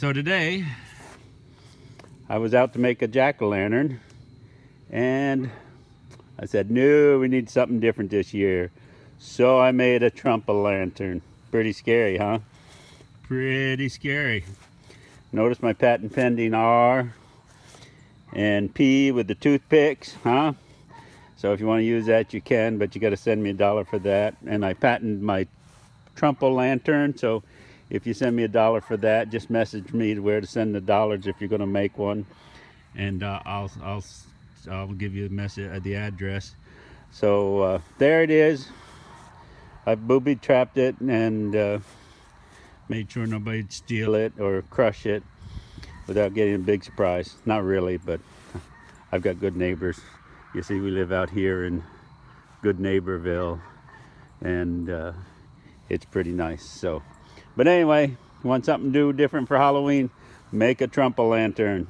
So today, I was out to make a jack-o'-lantern and I said, no, we need something different this year. So I made a Trump-a-lantern. Pretty scary, huh? Pretty scary. Notice my patent pending R and P with the toothpicks, huh? So if you want to use that, you can, but you got to send me a dollar for that. And I patented my Trump-a-lantern, so if you send me a dollar for that, just message me where to send the dollars if you're going to make one. And uh, I'll, I'll, I'll give you the message, uh, the address. So uh, there it is. I've booby trapped it and uh, made sure nobody'd steal it or crush it without getting a big surprise. Not really, but I've got good neighbors. You see, we live out here in good neighborville and uh, it's pretty nice. So, but anyway, want something to do different for Halloween? Make a Trump-a-lantern.